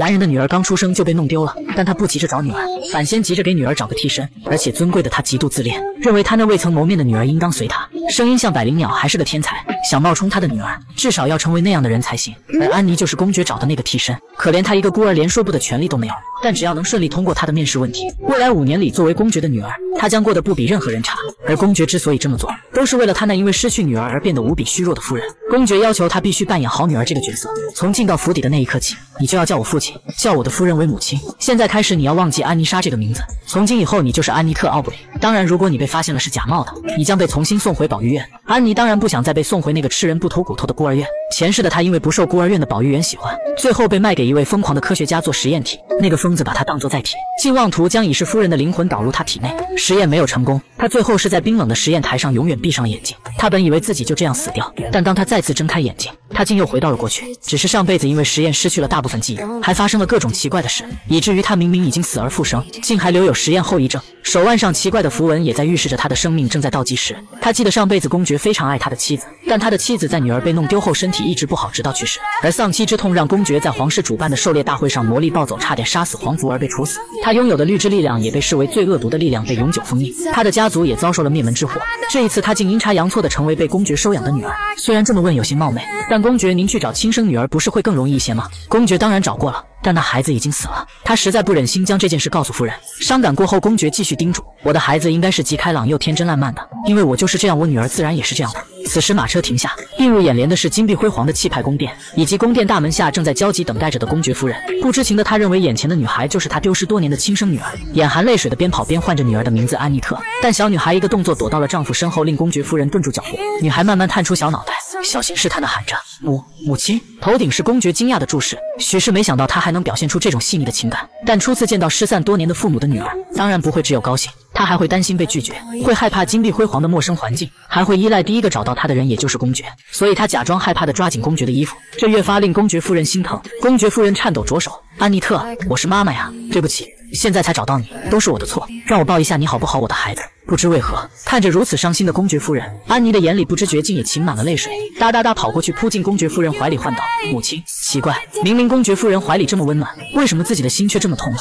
男人的女儿刚出生就被弄丢了，但他不急着找女儿，反先急着给女儿找个替身。而且尊贵的他极度自恋，认为他那未曾谋面的女儿应当随他。声音像百灵鸟，还是个天才，想冒充他的女儿，至少要成为那样的人才行。而安妮就是公爵找的那个替身，可怜她一个孤儿，连说不的权利都没有。但只要能顺利通过他的面试问题，未来五年里，作为公爵的女儿，她将过得不比任何人差。而公爵之所以这么做，都是为了他那因为失去女儿而变得无比虚弱的夫人。公爵要求他必须扮演好女儿这个角色，从进到府邸的那一刻起，你就要叫我父亲，叫我的夫人为母亲。现在开始，你要忘记安妮莎这个名字，从今以后你就是安妮特·奥布里。当然，如果你被发现了是假冒的，你将被重新送回保育院。安妮当然不想再被送回那个吃人不吐骨头的孤儿院。前世的她因为不受孤儿院的保育员喜欢，最后被卖给一位疯狂的科学家做实验体。那个疯子把她当作载体，竟妄图将已是夫人的灵魂导入她体内。实验没有成功，她最后是在冰冷的实验台上永远闭上了眼睛。她本以为自己就这样死掉，但当她再次睁开眼睛，她竟又回到了过去。只是上辈子因为实验失去了大部分记忆，还发生了各种奇怪的事，以至于她明明已经死而复生，竟还留有实验后遗症。手腕上奇怪的符文也在预示着她的生命正在倒计时。她记得上辈子公爵非常爱他的妻子，但他的妻子在女儿被弄丢后身体一直不好，直到去世。而丧妻之痛让公爵在皇室主办的狩猎大会上魔力暴走，差点杀死皇族而被处死。他拥有的绿之力量也被视为最恶毒的力量，被永久封印。他的家族也遭受了灭门之祸。这一次，他竟阴差阳错的成为被公爵收养的女儿。虽然这么问有些冒昧，但公爵您去找亲生女儿不是会更容易一些吗？公爵当然找过了。但那孩子已经死了，他实在不忍心将这件事告诉夫人。伤感过后，公爵继续叮嘱：“我的孩子应该是极开朗又天真烂漫的，因为我就是这样，我女儿自然也是这样的。”此时马车停下，映入眼帘的是金碧辉煌的气派宫殿，以及宫殿大门下正在焦急等待着的公爵夫人。不知情的他认为眼前的女孩就是他丢失多年的亲生女儿，眼含泪水的边跑边唤着女儿的名字安妮特。但小女孩一个动作躲到了丈夫身后，令公爵夫人顿住脚步。女孩慢慢探出小脑袋，小心试探的喊着：“母母亲。”头顶是公爵惊讶的注视，许是没想到他还能表现出这种细腻的情感。但初次见到失散多年的父母的女儿，当然不会只有高兴，他还会担心被拒绝，会害怕金碧辉煌的陌生环境，还会依赖第一个找到他的人，也就是公爵。所以他假装害怕的抓紧公爵的衣服，这越发令公爵夫人心疼。公爵夫人颤抖着手：“安妮特，我是妈妈呀，对不起，现在才找到你，都是我的错，让我抱一下你好不好，我的孩子。”不知为何，看着如此伤心的公爵夫人，安妮的眼里不知觉竟也噙满了泪水，哒哒哒跑过去扑进公爵夫人怀里，唤道：“母亲。”奇怪，明明公爵夫人怀里这么温暖，为什么自己的心却这么痛呢？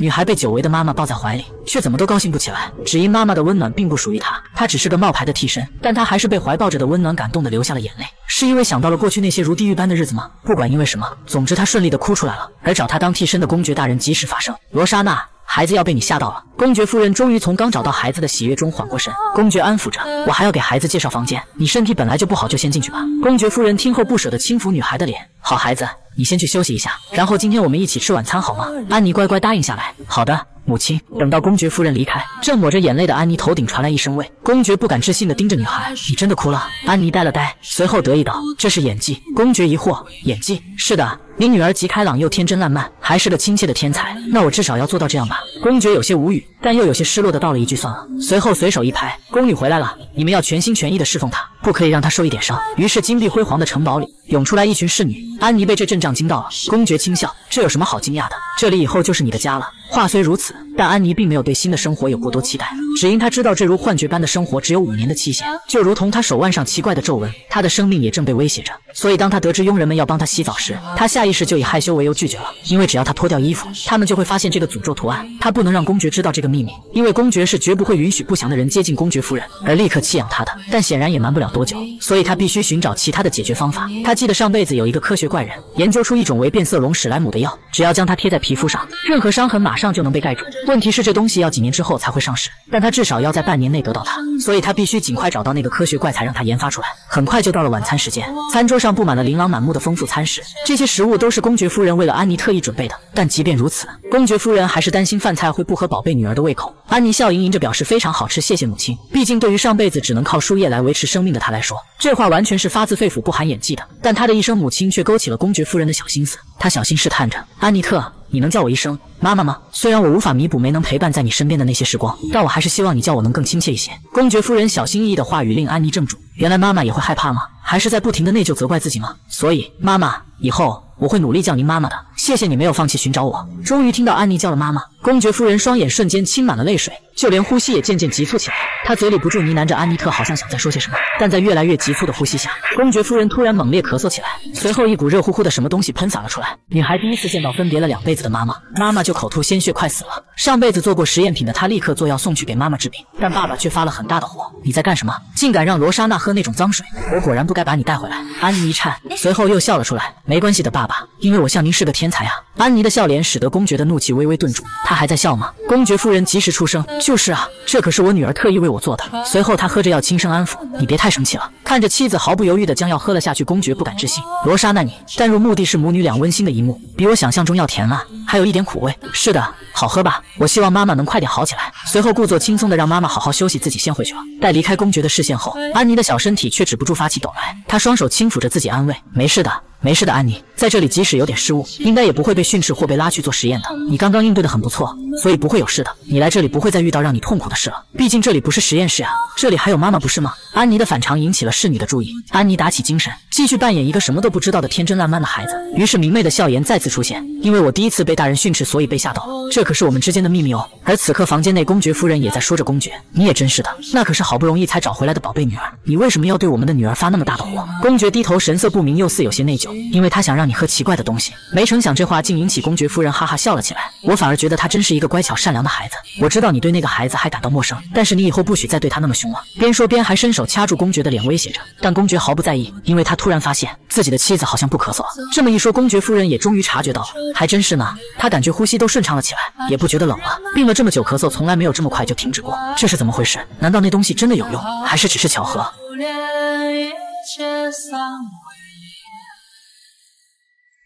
女孩被久违的妈妈抱在怀里，却怎么都高兴不起来，只因妈妈的温暖并不属于她，她只是个冒牌的替身。但她还是被怀抱着的温暖感动的流下了眼泪，是因为想到了过去那些如地狱般的日子吗？不管因为什么，总之她顺利的哭出来了。而找她当替身的公爵大人及时发声，罗莎娜。孩子要被你吓到了。公爵夫人终于从刚找到孩子的喜悦中缓过神。公爵安抚着：“我还要给孩子介绍房间，你身体本来就不好，就先进去吧。”公爵夫人听后不舍得轻抚女孩的脸：“好孩子，你先去休息一下，然后今天我们一起吃晚餐好吗？”安妮乖乖答应下来：“好的。”母亲，等到公爵夫人离开，正抹着眼泪的安妮头顶传来一声喂。公爵不敢置信地盯着女孩：“你真的哭了？”安妮呆了呆，随后得意道：“这是演技。”公爵疑惑：“演技？是的，你女儿极开朗又天真烂漫，还是个亲切的天才。那我至少要做到这样吧？”公爵有些无语，但又有些失落的道了一句：“算了。”随后随手一拍：“宫女回来了，你们要全心全意地侍奉她，不可以让她受一点伤。”于是金碧辉煌的城堡里涌出来一群侍女。安妮被这阵仗惊到了。公爵轻笑：“这有什么好惊讶的？这里以后就是你的家了。”话虽如此，但安妮并没有对新的生活有过多期待，只因她知道这如幻觉般的生活只有五年的期限，就如同她手腕上奇怪的皱纹，她的生命也正被威胁着。所以，当她得知佣人们要帮她洗澡时，她下意识就以害羞为由拒绝了，因为只要她脱掉衣服，他们就会发现这个诅咒图案。她不能让公爵知道这个秘密，因为公爵是绝不会允许不祥的人接近公爵夫人而立刻弃养她的。但显然也瞒不了多久，所以他必须寻找其他的解决方法。他记得上辈子有一个科学怪人研究出一种为变色龙史莱姆的药，只要将它贴在皮肤上，任何伤痕马。上就能被盖住。问题是这东西要几年之后才会上市，但他至少要在半年内得到它，所以他必须尽快找到那个科学怪才让他研发出来。很快就到了晚餐时间，餐桌上布满了琳琅满目的丰富餐食，这些食物都是公爵夫人为了安妮特意准备的。但即便如此，公爵夫人还是担心饭菜会不合宝贝女儿的胃口。安妮笑盈盈着表示非常好吃，谢谢母亲。毕竟对于上辈子只能靠输液来维持生命的她来说，这话完全是发自肺腑，不含演技的。但她的一声母亲却勾起了公爵夫人的小心思，她小心试探着安妮特。你能叫我一声妈妈吗？虽然我无法弥补没能陪伴在你身边的那些时光，但我还是希望你叫我能更亲切一些。公爵夫人小心翼翼的话语令安妮怔住。原来妈妈也会害怕吗？还是在不停的内疚责怪自己吗？所以妈妈，以后我会努力叫您妈妈的。谢谢你没有放弃寻找我。终于听到安妮叫了妈妈，公爵夫人双眼瞬间倾满了泪水。就连呼吸也渐渐急促起来。他嘴里不住呢喃着，安妮特好像想再说些什么，但在越来越急促的呼吸下，公爵夫人突然猛烈咳嗽起来，随后一股热乎乎的什么东西喷洒了出来。女孩第一次见到分别了两辈子的妈妈，妈妈就口吐鲜血，快死了。上辈子做过实验品的她立刻做药送去给妈妈治病，但爸爸却发了很大的火。你在干什么？竟敢让罗莎娜喝那种脏水！我果然不该把你带回来。安妮一颤，随后又笑了出来。没关系的，爸爸，因为我像您是个天才啊。安妮的笑脸使得公爵的怒气微微顿住。他还在笑吗？公爵夫人及时出声：“就是啊，这可是我女儿特意为我做的。”随后他喝着药轻声安抚：“你别太生气了。”看着妻子毫不犹豫地将药喝了下去，公爵不敢置信。罗莎那，你淡入目的是母女俩温馨的一幕，比我想象中要甜啊，还有一点苦味。是的，好喝吧？我希望妈妈能快点好起来。随后故作轻松地让妈妈好好休息，自己先回去了。待离开公爵的视线后，安妮的小身体却止不住发起抖来。她双手轻抚着自己，安慰：“没事的。”没事的，安妮，在这里即使有点失误，应该也不会被训斥或被拉去做实验的。你刚刚应对的很不错，所以不会有事的。你来这里不会再遇到让你痛苦的事了，毕竟这里不是实验室啊，这里还有妈妈，不是吗？安妮的反常引起了侍女的注意，安妮打起精神，继续扮演一个什么都不知道的天真烂漫的孩子。于是明媚的笑颜再次出现，因为我第一次被大人训斥，所以被吓到了。这可是我们之间的秘密哦。而此刻房间内，公爵夫人也在说着：“公爵，你也真是的，那可是好好不容易才找回来的宝贝女儿，你为什么要对我们的女儿发那么大的火？”公爵低头，神色不明，又似有些内疚，因为他想让你。喝奇怪的东西，没成想这话竟引起公爵夫人哈哈笑了起来。我反而觉得他真是一个乖巧善良的孩子。我知道你对那个孩子还感到陌生，但是你以后不许再对他那么凶了。边说边还伸手掐住公爵的脸威胁着，但公爵毫不在意，因为他突然发现自己的妻子好像不咳嗽了。这么一说，公爵夫人也终于察觉到了，还真是呢。他感觉呼吸都顺畅了起来，也不觉得冷了。病了这么久，咳嗽从来没有这么快就停止过，这是怎么回事？难道那东西真的有用，还是只是巧合？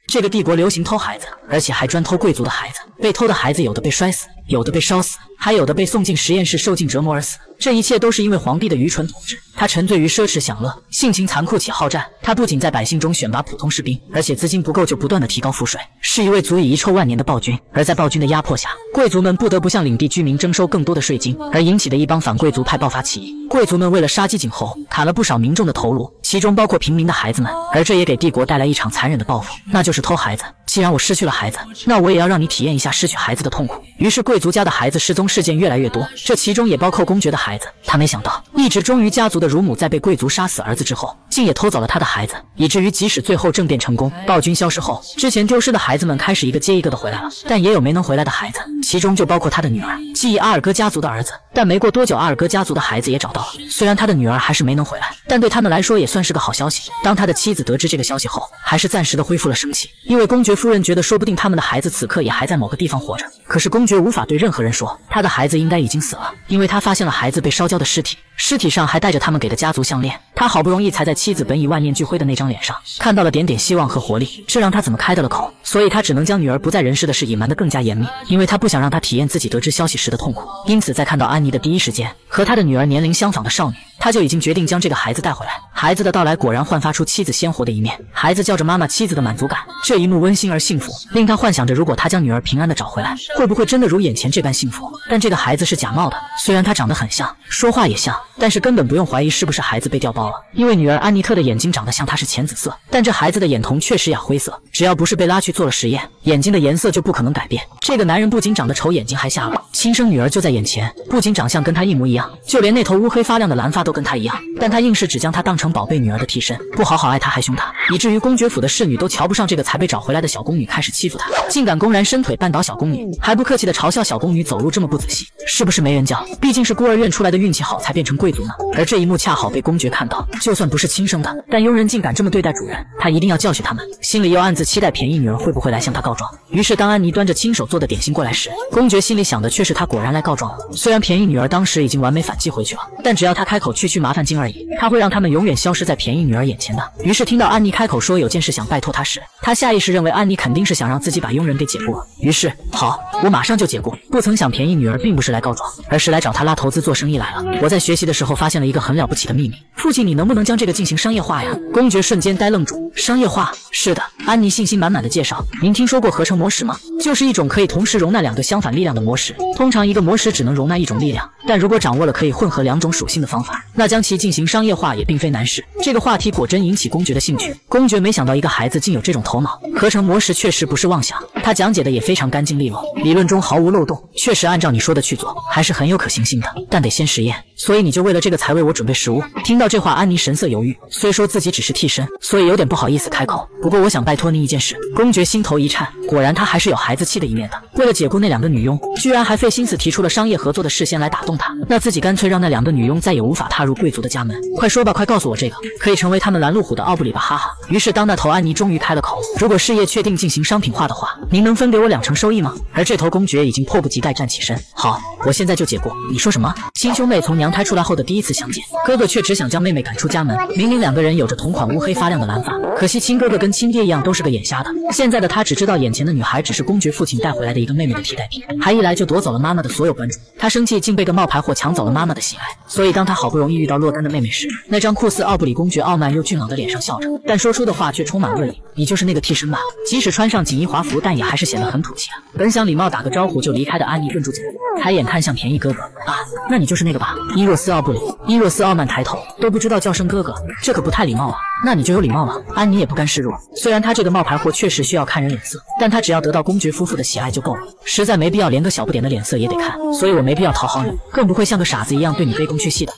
这个帝国流行偷孩子，而且还专偷贵族的孩子。被偷的孩子有的被摔死，有的被烧死，还有的被送进实验室受尽折磨而死。这一切都是因为皇帝的愚蠢统治。他沉醉于奢侈享乐，性情残酷且好战。他不仅在百姓中选拔普通士兵，而且资金不够就不断的提高赋税，是一位足以遗臭万年的暴君。而在暴君的压迫下，贵族们不得不向领地居民征收更多的税金，而引起的一帮反贵族派爆发起义。贵族们为了杀鸡儆猴，砍了不少民众的头颅，其中包括平民的孩子们。而这也给帝国带来一场残忍的报复，那就是偷孩子。既然我失去了孩子，那我也要让你体验一下失去孩子的痛苦。于是，贵族家的孩子失踪事件越来越多，这其中也包括公爵的孩子。他没想到，一直忠于家族的乳母在被贵族杀死儿子之后，竟也偷走了他的孩子，以至于即使最后政变成功，暴君消失后，之前丢失的孩子们开始一个接一个的回来了。但也有没能回来的孩子，其中就包括他的女儿，记忆阿尔戈家族的儿子。但没过多久，阿尔戈家族的孩子也找到了。虽然他的女儿还是没能回来，但对他们来说也算是个好消息。当他的妻子得知这个消息后，还是暂时的恢复了生气，因为公爵夫人觉得说不定他们的孩子此刻也还在某个地方活着。可是公爵无法对任何人说，他的孩子应该已经死了，因为他发现了孩子被烧焦的尸体，尸体上还带着他们给的家族项链。他好不容易才在妻子本已万念俱灰的那张脸上看到了点点希望和活力，这让他怎么开得了口？所以他只能将女儿不在人世的事隐瞒得更加严密，因为他不想让她体验自己得知消息时的痛苦。因此，在看到安妮的第一时间，和他的女儿年龄相仿的少女。他就已经决定将这个孩子带回来。孩子的到来果然焕发出妻子鲜活的一面。孩子叫着妈妈，妻子的满足感，这一幕温馨而幸福，令他幻想着，如果他将女儿平安的找回来，会不会真的如眼前这般幸福？但这个孩子是假冒的，虽然他长得很像，说话也像，但是根本不用怀疑是不是孩子被调包了，因为女儿安妮特的眼睛长得像她是浅紫色，但这孩子的眼瞳确实哑灰色。只要不是被拉去做了实验，眼睛的颜色就不可能改变。这个男人不仅长得丑，眼睛还瞎了。亲生女儿就在眼前，不仅长相跟他一模一样，就连那头乌黑发亮的蓝发都。跟他一样，但他硬是只将她当成宝贝女儿的替身，不好好爱她，还凶她，以至于公爵府的侍女都瞧不上这个才被找回来的小宫女，开始欺负她，竟敢公然伸腿绊倒小宫女，还不客气的嘲笑小宫女走路这么不仔细，是不是没人教？毕竟是孤儿院出来的，运气好才变成贵族呢。而这一幕恰好被公爵看到，就算不是亲生的，但佣人竟敢这么对待主人，他一定要教训他们。心里又暗自期待便宜女儿会不会来向他告状。于是当安妮端着亲手做的点心过来时，公爵心里想的却是他果然来告状了。虽然便宜女儿当时已经完美反击回去了，但只要他开口区区麻烦精而已。他会让他们永远消失在便宜女儿眼前的。于是听到安妮开口说有件事想拜托他时，他下意识认为安妮肯定是想让自己把佣人给解雇了。于是，好，我马上就解雇。不曾想便宜女儿并不是来告状，而是来找他拉投资做生意来了。我在学习的时候发现了一个很了不起的秘密，父亲，你能不能将这个进行商业化呀？公爵瞬间呆愣住。商业化？是的。安妮信心满满的介绍。您听说过合成魔石吗？就是一种可以同时容纳两个相反力量的魔石。通常一个魔石只能容纳一种力量，但如果掌握了可以混合两种属性的方法，那将其进行商业化也并非难事。这个话题果真引起公爵的兴趣。公爵没想到一个孩子竟有这种头脑，合成魔石确实不是妄想。他讲解的也非常干净利落，理论中毫无漏洞，确实按照你说的去做。还是很有可行性的，但得先实验。所以你就为了这个才为我准备食物。听到这话，安妮神色犹豫，虽说自己只是替身，所以有点不好意思开口。不过我想拜托您一件事。公爵心头一颤，果然他还是有孩子气的一面的。为了解雇那两个女佣，居然还费心思提出了商业合作的事先来打动他。那自己干脆让那两个女佣再也无法踏入贵族的家门。快说吧，快告诉我这个可以成为他们拦路虎的奥布里吧，哈哈。于是当那头安妮终于开了口，如果事业确定进行商品化的话，您能分给我两成收益吗？而这头公爵已经迫不及待站起身，好，我现在就解雇。你说什么？亲兄妹从娘胎出来后的第一次相见，哥哥却只想将妹妹赶出家门。明明两个人有着同款乌黑发亮的蓝发，可惜亲哥哥跟亲爹一样都是个眼瞎的。现在的他只知道眼前的女孩只是公爵父亲带回来的一个妹妹的替代品，还一来就夺走了妈妈的所有关注。他生气，竟被个冒牌货抢走了妈妈的喜爱。所以当他好不容易遇到落单的妹妹时，那张酷似奥布里公爵傲慢又俊朗的脸上笑着，但说出的话却充满恶意。你就是那个替身吧？即使穿上锦衣华服，但也还是显得很土气啊。本想礼貌打个招呼就离开的安妮顿住脚，抬眼看向便宜哥哥啊，那你就是那个吧？伊若斯奥布里。伊若斯傲慢抬头，都不知道叫声哥哥，这可不太礼貌啊。那你就有礼貌了。安妮也不甘示弱，虽然她这个冒牌货确实需要看人脸色，但她只要得到公爵夫妇的喜爱就够了，实在没必要连个小不点的脸色也得看。所以我没必要讨好你，更不会像个傻子一样对你卑躬屈膝的。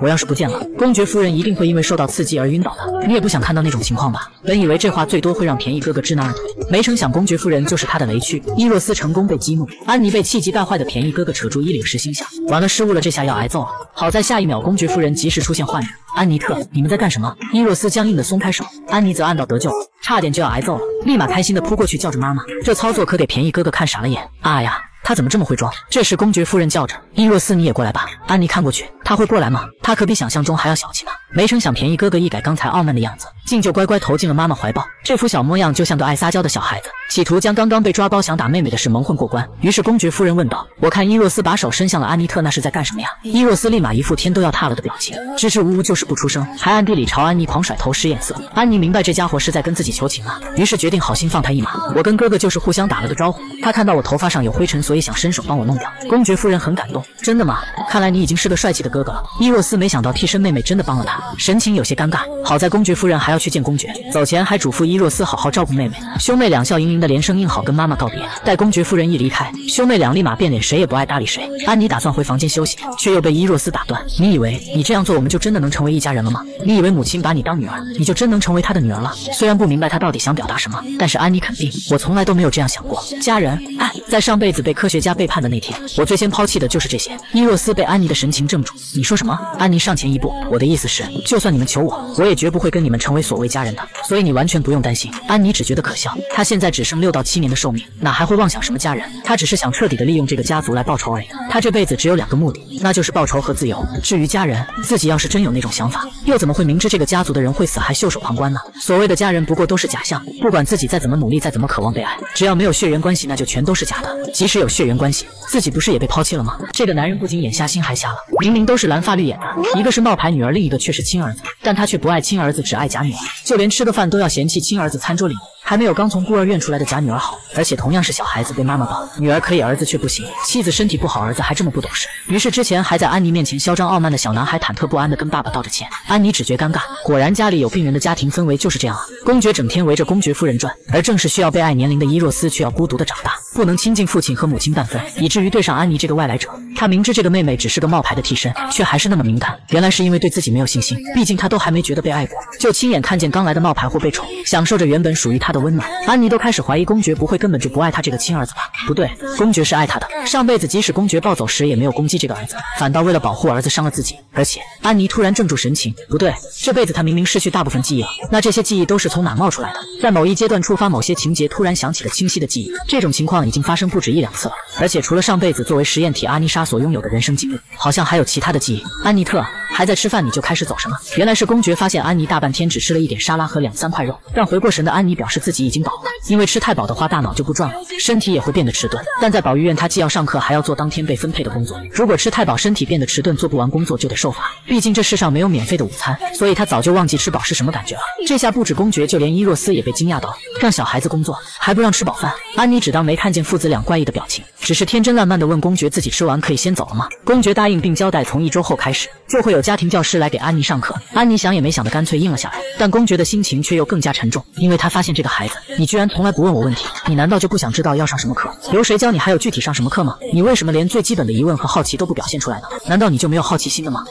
我要是不见了，公爵夫人一定会因为受到刺激而晕倒的。你也不想看到那种情况吧？本以为这话最多会让便宜哥哥知难而退，没成想公爵夫人就是他的雷区。伊若斯成功被激怒，安妮被气急败坏的便宜哥哥扯住衣领时，心想完了，失误了，这下要挨揍了。好在下一秒，公爵夫人及时出现换人。安妮特，你们在干什么？伊若斯僵硬的松开手，安妮则暗道得救，差点就要挨揍了，立马开心的扑过去叫着妈妈。这操作可给便宜哥哥看傻了眼。啊呀！他怎么这么会装？这时公爵夫人叫着：“伊若斯，你也过来吧。”安妮看过去，他会过来吗？他可比想象中还要小气呢。没成想，便宜哥哥一改刚才傲慢的样子，竟就乖乖投进了妈妈怀抱。这副小模样就像个爱撒娇的小孩子，企图将刚刚被抓包想打妹妹的事蒙混过关。于是公爵夫人问道：“我看伊若斯把手伸向了安妮特，那是在干什么呀？”伊若斯立马一副天都要塌了的表情，支支吾吾就是不出声，还暗地里朝安妮狂甩头使眼色。安妮明白这家伙是在跟自己求情啊，于是决定好心放他一马。我跟哥哥就是互相打了个招呼，他看到我头发上有灰尘，所以想伸手帮我弄掉。公爵夫人很感动，真的吗？看来你已经是个帅气的哥哥了。伊若斯没想到替身妹妹真的帮了他，神情有些尴尬。好在公爵夫人还要要去见公爵，走前还嘱咐伊若斯好好照顾妹妹。兄妹俩笑盈盈的连声应好，跟妈妈告别。待公爵夫人一离开，兄妹俩立马变脸，谁也不爱搭理谁。安妮打算回房间休息，却又被伊若斯打断。你以为你这样做，我们就真的能成为一家人了吗？你以为母亲把你当女儿，你就真能成为她的女儿了？虽然不明白她到底想表达什么，但是安妮肯定，我从来都没有这样想过。家人，爱，在上辈子被科学家背叛的那天。我最先抛弃的就是这些。伊若斯被安妮的神情镇住。你说什么？安妮上前一步。我的意思是，就算你们求我，我也绝不会跟你们成为所谓家人的。所以你完全不用担心。安妮只觉得可笑。她现在只剩六到七年的寿命，哪还会妄想什么家人？她只是想彻底的利用这个家族来报仇而已。她这辈子只有两个目的，那就是报仇和自由。至于家人，自己要是真有那种想法，又怎么会明知这个家族的人会死还袖手旁观呢？所谓的家人不过都是假象。不管自己再怎么努力，再怎么渴望被爱，只要没有血缘关系，那就全都是假。即使有血缘关系。自己不是也被抛弃了吗？这个男人不仅眼瞎心还瞎了，明明都是蓝发绿眼的，一个是冒牌女儿，另一个却是亲儿子，但他却不爱亲儿子，只爱假女儿，就连吃个饭都要嫌弃亲儿子餐桌里还没有刚从孤儿院出来的假女儿好，而且同样是小孩子被妈妈抱，女儿可以，儿子却不行。妻子身体不好，儿子还这么不懂事。于是之前还在安妮面前嚣张傲慢的小男孩，忐忑不安的跟爸爸道着歉。安妮只觉尴尬，果然家里有病人的家庭氛围就是这样啊。公爵整天围着公爵夫人转，而正是需要被爱年龄的伊若斯却要孤独的长大，不能亲近父亲和母亲半分，以至于对上安妮这个外来者，他明知这个妹妹只是个冒牌的替身，却还是那么敏感。原来是因为对自己没有信心，毕竟他都还没觉得被爱过，就亲眼看见刚来的冒牌货被宠，享受着原本属于他的温暖。安妮都开始怀疑公爵不会根本就不爱他这个亲儿子吧？不对，公爵是爱他的。上辈子即使公爵暴走时也没有攻击这个儿子，反倒为了保护儿子伤了自己。而且安妮突然怔住神情，不对，这辈子他明明失去大部分记忆了，那这些记忆都是从哪冒出来的？在某一阶段触发某些情节，突然想起了清晰的记忆，这种情况已经发生不止一两次了。而且除了上辈子作为实验体阿妮莎所拥有的人生经历，好像还有其他的记忆。安妮特还在吃饭，你就开始走什么？原来是公爵发现安妮大半天只吃了一点沙拉和两三块肉，让回过神的安妮表示自己已经饱了，因为吃太饱的话大脑就不转了，身体也会变得迟钝。但在保育院，她既要上课，还要做当天被分配的工作。如果吃太饱，身体变得迟钝，做不完工作就得受罚。毕竟这世上没有免费的午餐，所以她早就忘记吃饱是什么感觉了。这下不止公爵，就连伊若斯也被惊讶到了，让小孩子工作还不让吃饱饭。安妮只当没看见父子俩怪异的表情，只是天真烂漫地问公爵自己吃完可以先走了吗？公爵答应，并交代从一周后开始就会有有。家庭教师来给安妮上课。安妮想也没想的，干脆应了下来。但公爵的心情却又更加沉重，因为他发现这个孩子，你居然从来不问我问题，你难道就不想知道要上什么课，由谁教你，还有具体上什么课吗？你为什么连最基本的疑问和好奇都不表现出来呢？难道你就没有好奇心的吗？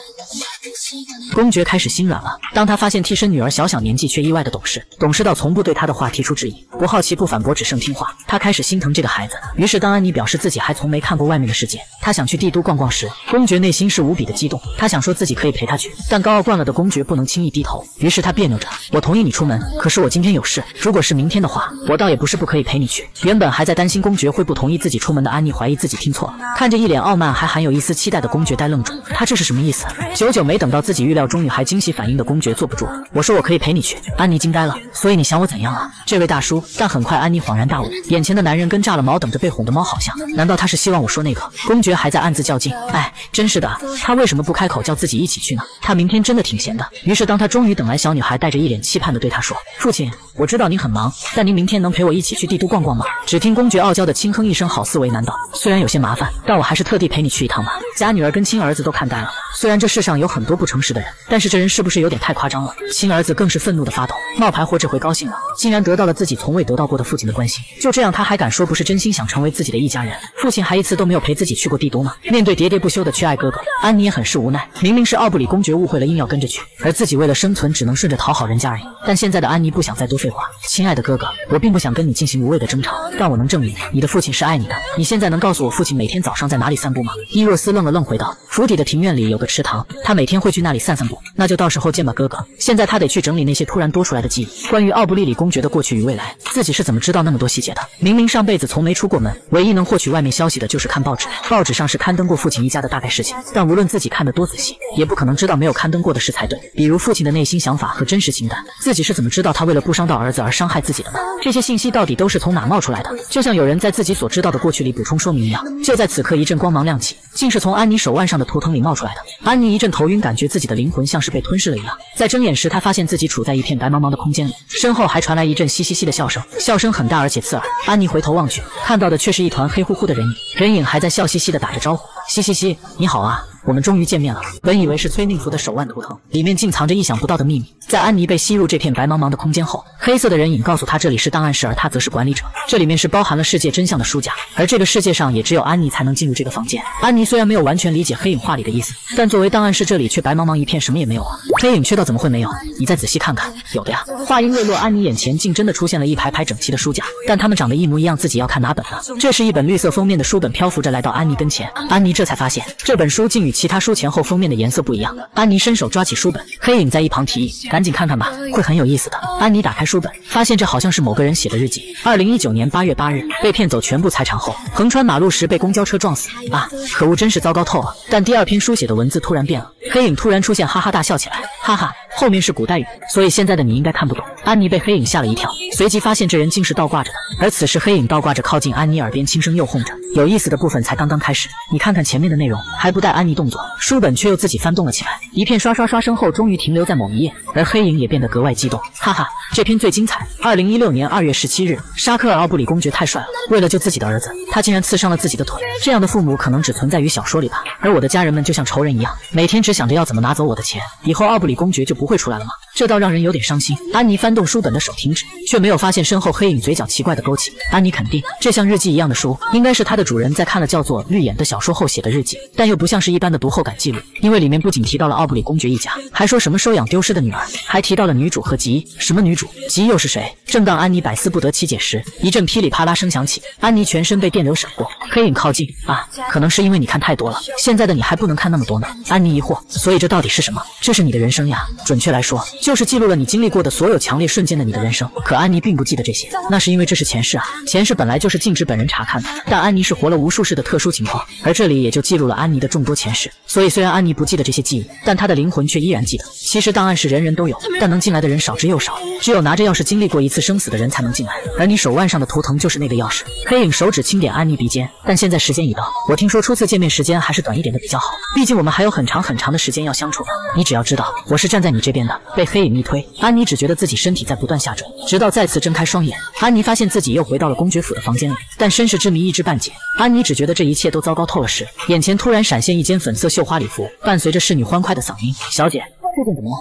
公爵开始心软了。当他发现替身女儿小小年纪却意外的懂事，懂事到从不对他的话提出质疑，不好奇不反驳，只剩听话，他开始心疼这个孩子。于是，当安妮表示自己还从没看过外面的世界，他想去帝都逛逛时，公爵内心是无比的激动。他想说自己可以陪他去，但高傲惯了的公爵不能轻易低头。于是他别扭着：“我同意你出门，可是我今天有事。如果是明天的话，我倒也不是不可以陪你去。”原本还在担心公爵会不同意自己出门的安妮，怀疑自己听错了，看着一脸傲慢还含有一丝期待的公爵，呆愣住。他这是什么意思？久久没等到自己预料中女孩惊喜反应的公爵坐不住了。我说我可以陪你去。安妮惊呆了。所以你想我怎样啊，这位大叔？但很快安妮恍然大悟，眼前的男人跟炸了毛等着被哄的猫好像。难道他是希望我说那个？公爵还在暗自较劲。哎，真是的，他为什么不开口叫自己一起去呢？他明天真的挺闲的。于是当他终于等来小女孩，带着一脸期盼的对他说：“父亲，我知道您很忙，但您明天能陪我一起去帝都逛逛吗？”只听公爵傲娇的轻哼一声，好似为难道：“虽然有些麻烦，但我还是特地陪你去一趟吧。”假女儿跟亲儿子都看呆了。虽然这世上有很多不诚实的人，但是这人是不是有点太夸张了？亲儿子更是愤怒的发抖。冒牌货这回高兴了，竟然得到了自己从未得到过的父亲的关心。就这样，他还敢说不是真心想成为自己的一家人？父亲还一次都没有陪自己去过帝都吗？面对喋喋不休的缺爱哥哥，安妮也很是无奈。明明是奥布里公爵误会了，硬要跟着去，而自己为了生存，只能顺着讨好人家而已。但现在的安妮不想再多废话。亲爱的哥哥，我并不想跟你进行无谓的争吵，但我能证明你的父亲是爱你的。你现在能告诉我父亲每天早上在哪里散步吗？伊若斯愣了愣，回道：府邸的庭院里有个池塘，他每天会去去那里散散步。那就到时候见吧，哥哥。现在他得去整理那些突然多出来的记忆，关于奥布利里公爵的过去与未来，自己是怎么知道那么多细节的？明明上辈子从没出过门，唯一能获取外面消息的就是看报纸。报纸上是刊登过父亲一家的大概事情，但无论自己看得多仔细，也不可能知道没有刊登过的事才对。比如父亲的内心想法和真实情感，自己是怎么知道他为了不伤到儿子而伤害自己的呢？这些信息到底都是从哪冒出来的？就像有人在自己所知道的过去里补充说明一样。就在此刻，一阵光芒亮起，竟是从安妮手腕上的图腾里冒出来的。安妮一阵头晕，感觉自己的灵魂像是被吞噬了一样。在睁眼时，他发现自己处在一片白茫茫的空间里，身后还传来一阵嘻嘻嘻的笑声，笑声很大而且刺耳。安妮回头望去，看到的却是一团黑乎乎的人影，人影还在笑嘻嘻的打着招呼：“嘻嘻嘻，你好啊。”我们终于见面了。本以为是崔宁福的手腕图腾，里面竟藏着意想不到的秘密。在安妮被吸入这片白茫茫的空间后，黑色的人影告诉她这里是档案室，而她则是管理者。这里面是包含了世界真相的书架，而这个世界上也只有安妮才能进入这个房间。安妮虽然没有完全理解黑影话里的意思，但作为档案室，这里却白茫茫一片，什么也没有啊！黑影缺到怎么会没有？你再仔细看看，有的呀。话音未落，安妮眼前竟真的出现了一排排整齐的书架，但它们长得一模一样，自己要看哪本呢？这是一本绿色封面的书本，漂浮着来到安妮跟前。安妮这才发现，这本书竟与其他书前后封。封面的颜色不一样。安妮伸手抓起书本，黑影在一旁提议：“赶紧看看吧，会很有意思的。”安妮打开书本，发现这好像是某个人写的日记。二零一九年八月八日，被骗走全部财产后，横穿马路时被公交车撞死。啊，可恶，真是糟糕透了。但第二篇书写的文字突然变了，黑影突然出现，哈哈大笑起来，哈哈。后面是古代语，所以现在的你应该看不懂。安妮被黑影吓了一跳，随即发现这人竟是倒挂着的。而此时黑影倒挂着靠近安妮耳边，轻声诱哄着：“有意思的部分才刚刚开始，你看看前面的内容。”还不待安妮动作，书本却又自己翻动了起来，一片刷刷刷声后，终于停留在某一页，而黑影也变得格外激动。哈哈，这篇最精彩。二零一六年二月十七日，沙克尔奥布里公爵太帅了，为了救自己的儿子，他竟然刺伤了自己的腿。这样的父母可能只存在于小说里吧。而我的家人们就像仇人一样，每天只想着要怎么拿走我的钱，以后奥布里公爵就不会出来了吗？这倒让人有点伤心。安妮翻动书本的手停止，却没有发现身后黑影嘴角奇怪的勾起。安妮肯定，这像日记一样的书，应该是它的主人在看了叫做《绿眼》的小说后写的日记，但又不像是一般的读后感记录，因为里面不仅提到了奥布里公爵一家，还说什么收养丢失的女儿，还提到了女主和吉。什么女主？吉又是谁？正当安妮百思不得其解时，一阵噼里啪啦声响起，安妮全身被电流闪过，黑影靠近。啊，可能是因为你看太多了，现在的你还不能看那么多呢。安妮疑惑，所以这到底是什么？这是你的人生呀，准确来说。就是记录了你经历过的所有强烈瞬间的你的人生。可安妮并不记得这些，那是因为这是前世啊，前世本来就是禁止本人查看的。但安妮是活了无数世的特殊情况，而这里也就记录了安妮的众多前世。所以虽然安妮不记得这些记忆，但她的灵魂却依然记得。其实档案是人人都有，但能进来的人少之又少，只有拿着钥匙经历过一次生死的人才能进来。而你手腕上的图腾就是那个钥匙。黑影手指轻点安妮鼻尖，但现在时间已到。我听说初次见面时间还是短一点的比较好，毕竟我们还有很长很长的时间要相处呢。你只要知道我是站在你这边的。被黑。黑影一推，安妮只觉得自己身体在不断下坠，直到再次睁开双眼，安妮发现自己又回到了公爵府的房间里。但身世之谜一知半解，安妮只觉得这一切都糟糕透了时，眼前突然闪现一件粉色绣花礼服，伴随着侍女欢快的嗓音：“小姐，这件怎么样？”